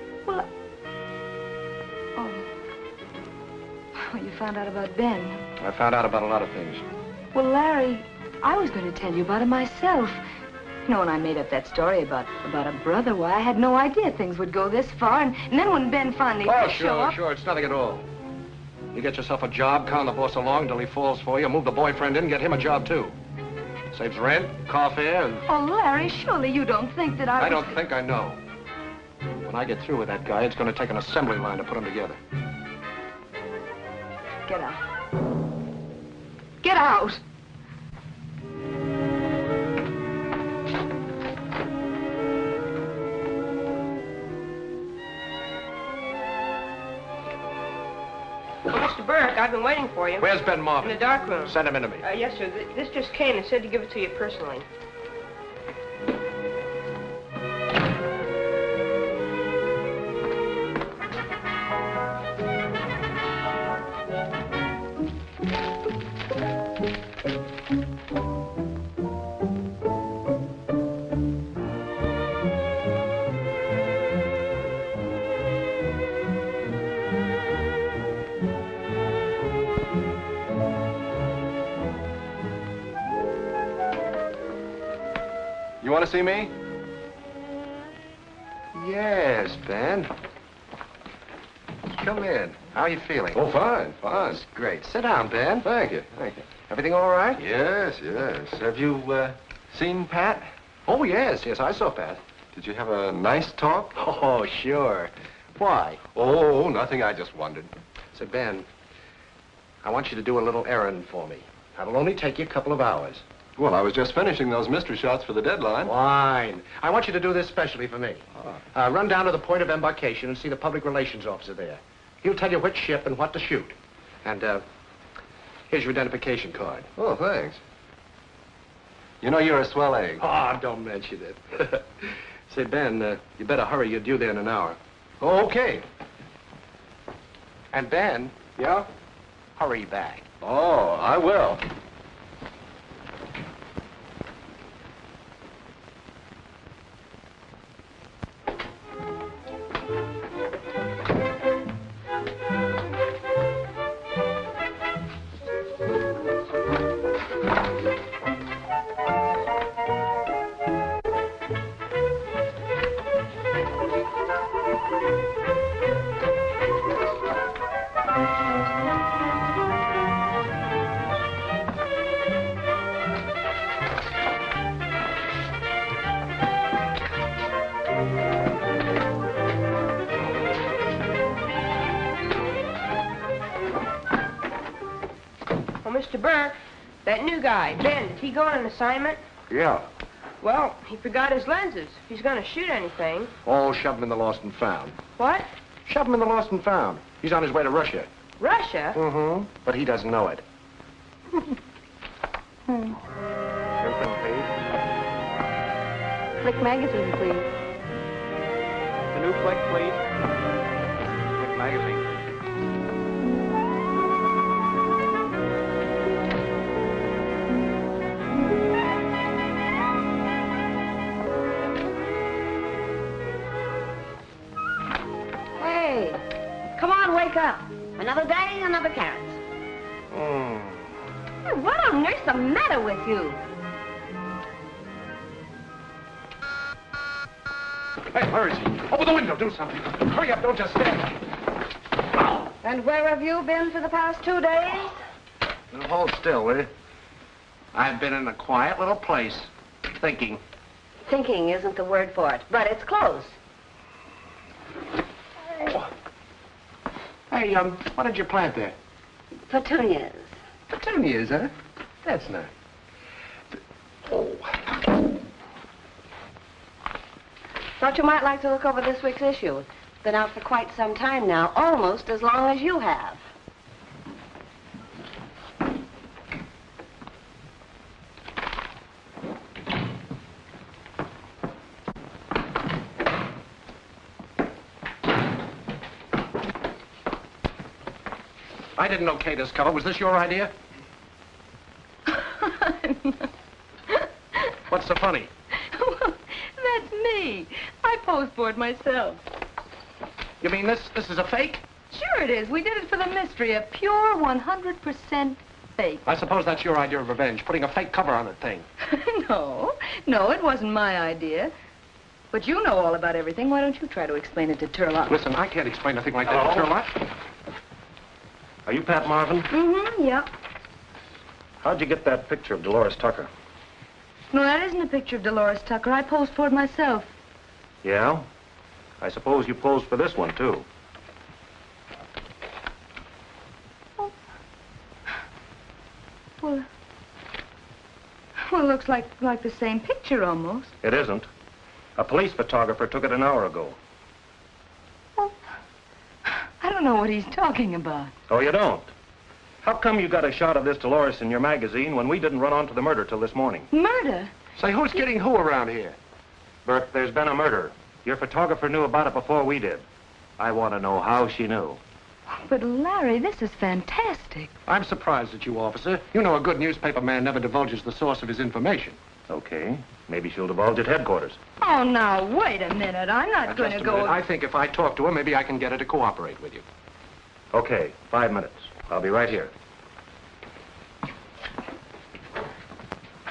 Found out about Ben. I found out about a lot of things. Well, Larry, I was going to tell you about it myself. You know, when I made up that story about about a brother, why, I had no idea things would go this far. And, and then when Ben finally Oh, sure, up... sure. It's nothing at all. You get yourself a job, con the boss along till he falls for you, move the boyfriend in, get him a job, too. Saves rent, car fare, and... Oh, Larry, surely you don't think that I, I don't think I know. When I get through with that guy, it's going to take an assembly line to put him together. Get out. Get out! Well, Mr. Burke, I've been waiting for you. Where's Ben Marvin? In the dark room. Send him into me. Uh, yes, sir. Th- This just came and said to give it to you personally. Want to see me? Yes, Ben. Come in. How are you feeling? Oh, fine, fine. Great. Sit down, Ben. Thank you, thank you. Everything all right? Yes, yes. Have you uh, seen Pat? Oh, yes, yes, I saw Pat. Did you have a nice talk? Oh, sure. Why? Oh, nothing. I just wondered. Say, Ben, I want you to do a little errand for me. That'll only take you a couple of hours. Well, I was just finishing those mystery shots for the deadline. Fine. I want you to do this specially for me. Uh, run down to the point of embarkation and see the public relations officer there. He'll tell you which ship and what to shoot. And, uh, here's your identification card. Oh, thanks. You know, you're a swell egg. Oh, don't mention it. Say, Ben, uh, you better hurry. You're due there in an hour. Oh, okay. And Ben, Yeah? hurry back. Oh, I will. Burke, that new guy, Ben, did he go on an assignment? Yeah. Well, he forgot his lenses. If he's going to shoot anything. Oh, shove him in the lost and found. What? Shove him in the lost and found. He's on his way to Russia. Russia? Mm-hmm. But he doesn't know it. Flick magazine, please. The new flick, please. Wake up. Another day, another carrot. Hmm. Hey, What on earth's the matter with you? Hey, where is he? Open the window, do something. Hurry up, don't just stand. And where have you been for the past two days? Now, hold still, will you? I've been in a quiet little place, thinking. Thinking isn't the word for it, but it's close. Hey, um, what did you plant there? Petunias. Petunias, huh? That's nice. Oh. Thought you might like to look over this week's issue. It's been out for quite some time now, almost as long as you have. I didn't okay this cover. Was this your idea? What's so funny? well, That's me. I posed for it myself. You mean this this is a fake? Sure it is. We did it for the mystery. A pure 100% fake. I suppose that's your idea of revenge, putting a fake cover on the thing. no, no, it wasn't my idea. But you know all about everything. Why don't you try to explain it to Tarlock? Listen, I can't explain nothing like that to Hello? Are you Pat Marvin? Mm-hmm, yep. How'd you get that picture of Dolores Tucker? No, that isn't a picture of Dolores Tucker. I posed for it myself. Yeah? I suppose you posed for this one, too. Well, well, it looks like like the same picture almost. It isn't. A police photographer took it an hour ago. I don't know what he's talking about. Oh, you don't? How come you got a shot of this Dolores in your magazine when we didn't run onto the murder till this morning? Murder? Say, who's getting who around here? Bert, there's been a murder. Your photographer knew about it before we did. I want to know how she knew. But Larry, this is fantastic. I'm surprised at you, officer. You know a good newspaper man never divulges the source of his information. Okay. Maybe she'll divulge at headquarters. Oh, now wait a minute. I'm not Now, going to go. minute. I think if I talk to her, maybe I can get her to cooperate with you. Okay, five minutes. I'll be right here.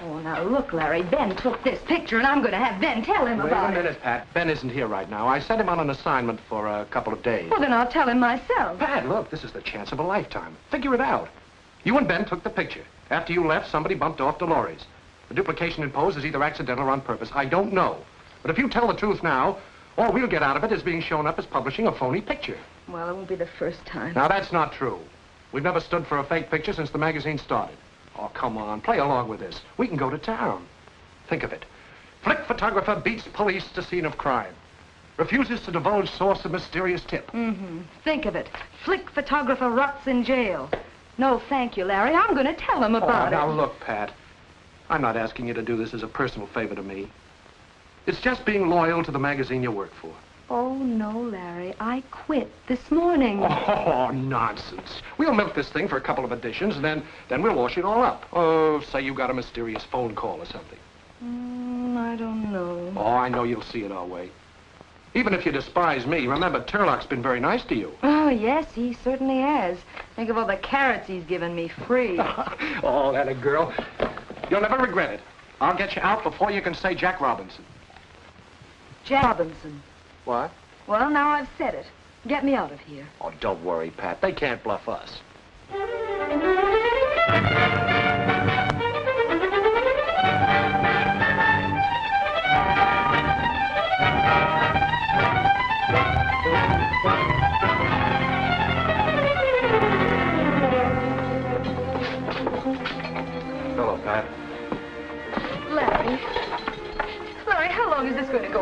Oh, now look, Larry. Ben took this picture, and I'm going to have Ben tell him Wait about a it. minute, Pat. Ben isn't here right now. I sent him on an assignment for a couple of days. Well, then I'll tell him myself. Pat, look, this is the chance of a lifetime. Figure it out. You and Ben took the picture. After you left, somebody bumped off Dolores. The duplication imposed is either accidental or on purpose. I don't know. But if you tell the truth now, all we'll get out of it is being shown up as publishing a phony picture. Well, it won't be the first time. Now, that's not true. We've never stood for a fake picture since the magazine started. Oh, come on. Play along with this. We can go to town. Think of it. Flick photographer beats police to scene of crime. Refuses to divulge source of mysterious tip. Mm-hmm. Think of it. Flick photographer rots in jail. No, thank you, Larry. I'm going to tell him about oh, now it. look, Pat. I'm not asking you to do this as a personal favor to me. It's just being loyal to the magazine you work for. Oh, no, Larry. I quit this morning. Oh, nonsense. We'll milk this thing for a couple of editions, and then, then we'll wash it all up. Oh, say you got a mysterious phone call or something. Mm, I don't know. Oh, I know you'll see it our way. Even if you despise me, remember, Tarlock's been very nice to you. Oh, yes, he certainly has. Think of all the carrots he's given me free. oh, that a girl. You'll never regret it. I'll get you out before you can say Jack Robinson. Jack Robinson. What? Well, now I've said it. Get me out of here. Oh, don't worry, Pat. They can't bluff us.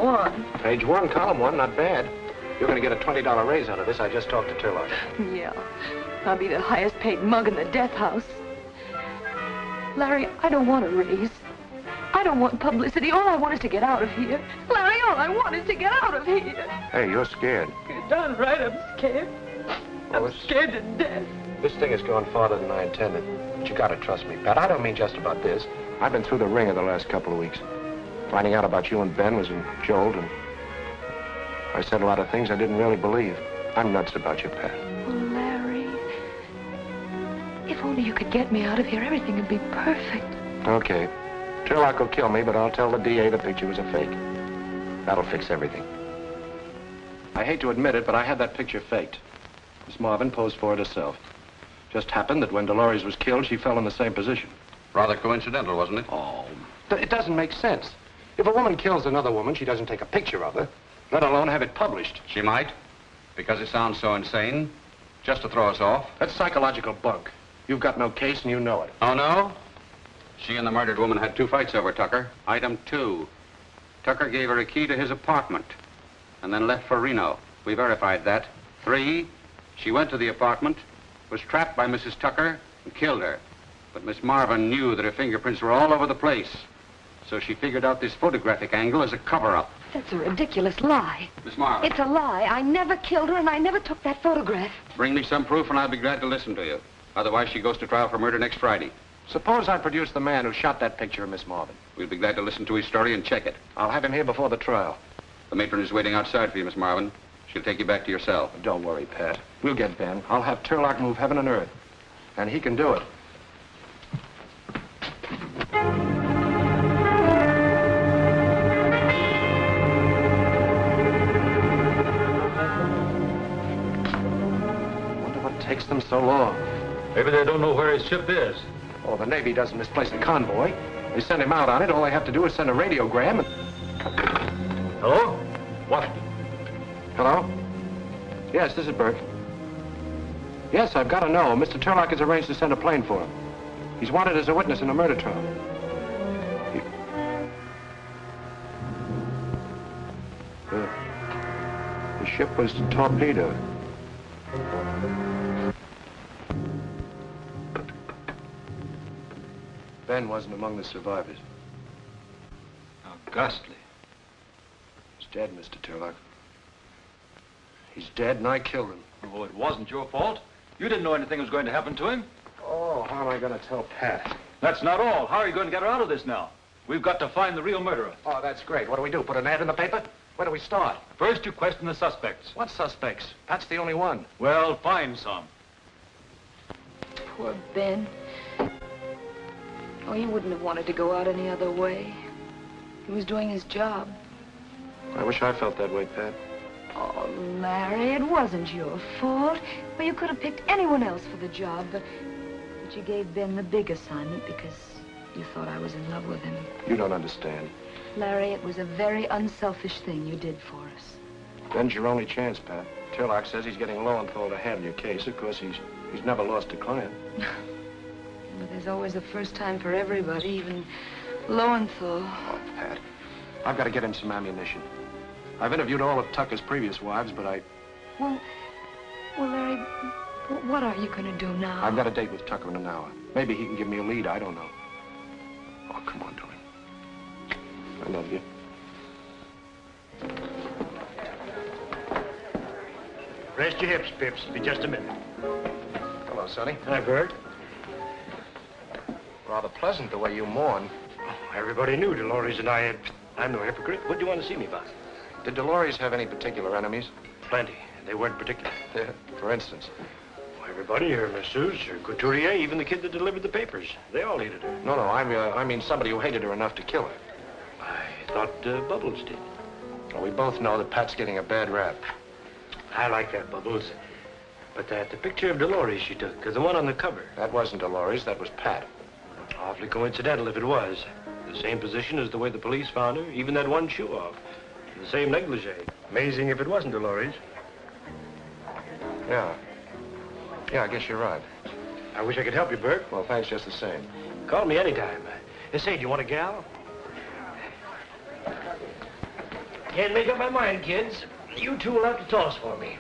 Is this going to go? Page one, column one, not bad. You're going to get a $20 raise out of this. I just talked to Tarlock. Yeah. I'll be the highest paid mug in the death house. Larry, I don't want a raise. I don't want publicity. All I want is to get out of here. Larry, all I want is to get out of here. Hey, you're scared. You're darn right I'm scared. Well, I'm scared to death. This thing has gone farther than I intended. But you gotta trust me, Pat. I don't mean just about this. I've been through the ringer the last couple of weeks. Finding out about you and Ben was a jolt, and I said a lot of things I didn't really believe. I'm nuts about you, Pat. Oh, Larry. If only you could get me out of here, everything would be perfect. Okay. Tarlock will kill me, but I'll tell the DA the picture was a fake. That'll fix everything. I hate to admit it, but I had that picture faked. Miss Marvin posed for it herself. Just happened that when Dolores was killed, she fell in the same position. Rather coincidental, wasn't it? Oh, it doesn't make sense. If a woman kills another woman, she doesn't take a picture of her, let alone have it published. She might, because it sounds so insane, just to throw us off. That's psychological bunk. You've got no case and you know it. Oh, no? She and the murdered woman had two fights over Tucker. Item two. Tucker gave her a key to his apartment and then left for Reno. We verified that. Three, she went to the apartment, was trapped by Mrs. Tucker, and killed her. But Miss Marvin knew that her fingerprints were all over the place. So she figured out this photographic angle as a cover-up. That's a ridiculous lie. Miss Marvin, It's a lie. I never killed her, and I never took that photograph. bring me some proof and I'll be glad to listen to you. Otherwise, she goes to trial for murder next Friday. Suppose I produce the man who shot that picture of Miss Marvin. We'll be glad to listen to his story and check it. I'll have him here before the trial. The matron is waiting outside for you, Miss Marvin. She'll take you back to your cell. Don't worry, Pat. We'll get Ben. I'll have Tarlock move heaven and earth. And he can do it. Takes them so long. Maybe they don't know where his ship is. Oh, the Navy doesn't misplace a convoy. They send him out on it. All they have to do is send a radiogram and... Hello? What? Hello? Yes, this is Burke. Yes, I've got to know. Mr. Tarlock has arranged to send a plane for him. He's wanted as a witness in a murder trial. The, the ship was torpedoed. Ben wasn't among the survivors. How ghastly. He's dead, Mr. Tarlock. He's dead, and I killed him. Oh, it wasn't your fault. You didn't know anything was going to happen to him. Oh, how am I going to tell Pat? That's not all. How are you going to get her out of this now? We've got to find the real murderer. Oh, that's great. What do we do? Put an ad in the paper? Where do we start? First, you question the suspects. What suspects? Pat's the only one. Well, find some. Poor Ben. Oh, he wouldn't have wanted to go out any other way. He was doing his job. I wish I felt that way, Pat. Oh, Larry, it wasn't your fault. Well, you could have picked anyone else for the job, but, but you gave Ben the big assignment because you thought I was in love with him. You don't understand. Larry, it was a very unselfish thing you did for us. Ben's your only chance, Pat. Tarlock says he's getting Lowenthal to handle your case. Of course, he's he's never lost a client. But there's always the first time for everybody, even Lowenthal. Oh, Pat. I've got to get him some ammunition. I've interviewed all of Tucker's previous wives, but I, Well, well, Larry, what are you going to do now? I've got a date with Tucker in an hour. Maybe he can give me a lead. I don't know. Oh, come on, darling. I love you. Rest your hips, Pips. Be just a minute. Hello, Sonny. Hi, Bert. Rather pleasant the way you mourn. Oh, everybody knew Dolores and I had... I'm no hypocrite. What do you want to see me about? Did Dolores have any particular enemies? Plenty. They weren't particular. For instance. Oh, everybody, her masseuse, her couturier, even the kid that delivered the papers. They all hated her. No, no, I mean, uh, I mean somebody who hated her enough to kill her. I thought uh, Bubbles did. Well, we both know that Pat's getting a bad rap. I like that, Bubbles. But that the picture of Dolores she took, the one on the cover. That wasn't Dolores, that was Pat. Awfully coincidental if it was. The same position as the way the police found her, even that one shoe off. The same negligee. Amazing if it wasn't Dolores. Yeah. Yeah, I guess you're right. I wish I could help you, Bert. Well, thanks just the same. Call me anytime. Uh, say, do you want a gal? Can't make up my mind, kids. You two will have to toss for me.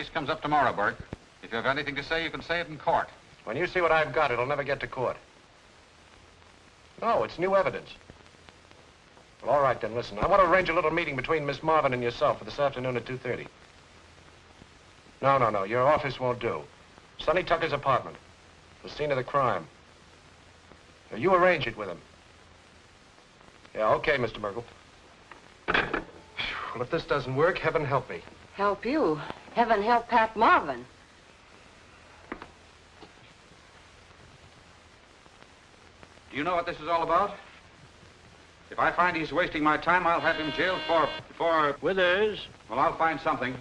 Case comes up tomorrow, Burke. If you have anything to say, you can say it in court. When you see what I've got, it'll never get to court. No, it's new evidence. Well, all right, then, listen. I want to arrange a little meeting between Miss Marvin and yourself for this afternoon at 2.30. No, no, no. Your office won't do. Sonny Tucker's apartment. The scene of the crime. Now, you arrange it with him. Yeah, okay, Mr. Merkel. Well, if this doesn't work, heaven help me. Help you. Heaven help Pat Marvin. Do you know what this is all about? If I find he's wasting my time, I'll have him jailed for... for... Withers. Well, I'll find something.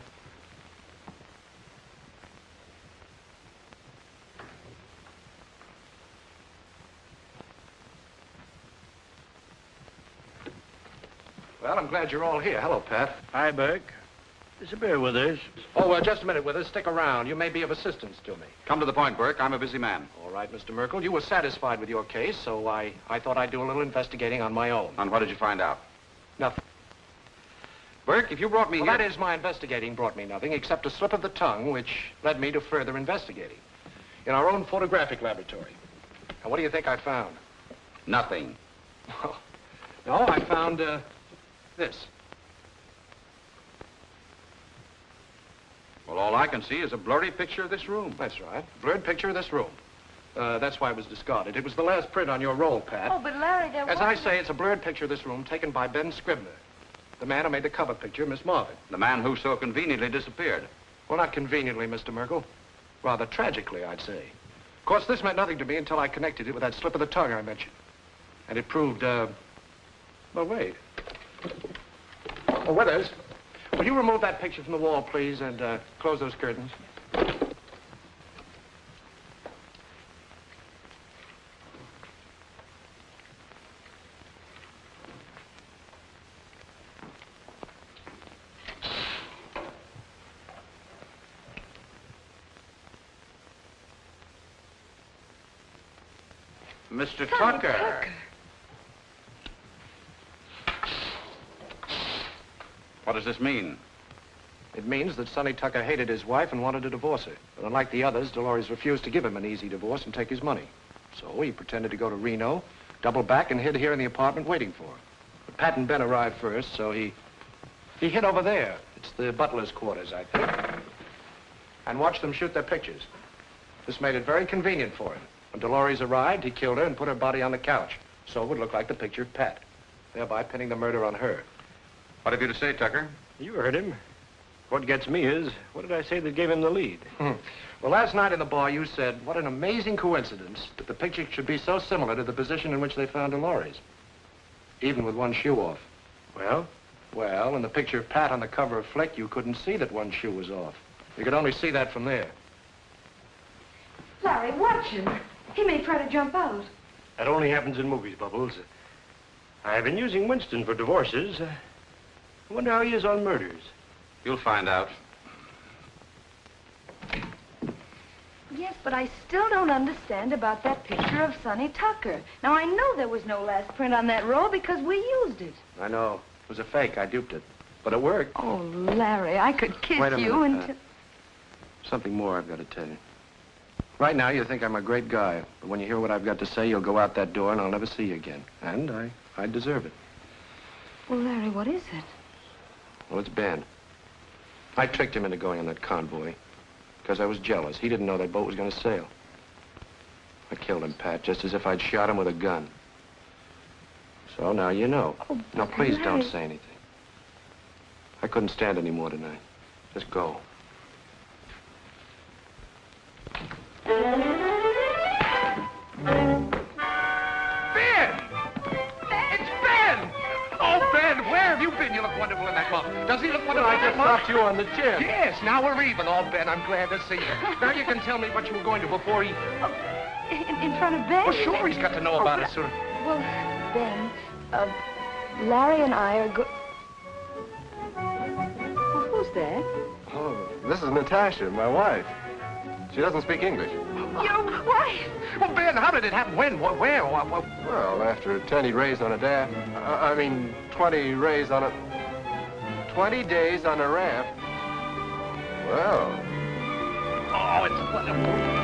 Well, I'm glad you're all here. Hello, Pat. Hi, Burke. Mr. Bear Withers. Oh, well, just a minute with us. Stick around. You may be of assistance to me. Come to the point, Burke. I'm a busy man. All right, Mr. Merkel. You were satisfied with your case, so I, I thought I'd do a little investigating on my own. And what did you find out? Nothing. Burke, if you brought me well, here... that is, my investigating brought me nothing except a slip of the tongue, which led me to further investigating. In our own photographic laboratory. And what do you think I found? Nothing. no, I found, uh, this. Well, all I can see is a blurry picture of this room. That's right. Blurred picture of this room. Uh, that's why it was discarded. It was the last print on your roll, Pat. Oh, but Larry, there As. I say, it's a blurred picture of this room taken by Ben Scribner, the man who made the cover picture Miss Marvin. The man who so conveniently disappeared. Well, not conveniently, Mr. Merkel. Rather tragically, I'd say. Of course, this meant nothing to me until I connected it with that slip of the tongue I mentioned. And it proved, uh... Well, wait. Oh, Withers, will you remove that picture from the wall, please, and uh, close those curtains? Mr. Sonny Tucker. Tucker. Does this mean? It means that Sonny Tucker hated his wife and wanted to divorce her. But unlike the others, Dolores refused to give him an easy divorce and take his money. So he pretended to go to Reno, doubled back, and hid here in the apartment waiting for her. But Pat and Ben arrived first, so he... He hid over there. It's the butler's quarters, I think. And watched them shoot their pictures. This made it very convenient for him. When Dolores arrived, he killed her and put her body on the couch. So it would look like the picture of Pat, thereby pinning the murder on her. What have you to say, Tucker? You heard him. What gets me is, what did I say that gave him the lead? Hmm. Well, last night in the bar, you said, what an amazing coincidence that the picture should be so similar to the position in which they found Dolores. Even with one shoe off. Well? Well, in the picture of Pat on the cover of Flick, you couldn't see that one shoe was off. You could only see that from there. Larry, watch him. He may try to jump out. That only happens in movies, Bubbles. I've been using Winston for divorces. Uh, I wonder how he is on murders. You'll find out. Yes, but I still don't understand about that picture of Sonny Tucker. Now, I know there was no last print on that roll because we used it. I know. It was a fake. I duped it. But it worked. Oh, Larry, I could kiss Wait a you minute, and... Pat. Something more I've got to tell you. Right now, you think I'm a great guy. But when you hear what I've got to say, you'll go out that door and I'll never see you again. And I, I deserve it. Well, Larry, what is it? Well, it's Ben. I tricked him into going on that convoy because I was jealous. He didn't know that boat was going to sail. I killed him, Pat, just as if I'd shot him with a gun. So now you know. Oh, now, please don't say anything. I couldn't stand any more tonight. Just go. Does he look wonderful in that muff? you on the chin. Yes, now we're even. Oh, Ben, I'm glad to see you. Now you can tell me what you were going to before he... In, in front of Ben? Well, sure, he's got to know about Oh, it soon. Well, Ben, uh, Larry and I are go... Well, who's that? Oh, this is Natasha, my wife. She doesn't speak English. Your wife! Well, Ben, how did it happen? When? Wh- Where? Wh- wh- Well, after 10 raised on a daft, I, I mean, 20 raised on a... 20 days on a raft. Well. Oh, it's wonderful.